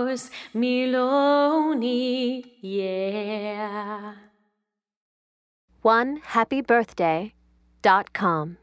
yours, Miloni, yeah. One happy birthday dot com.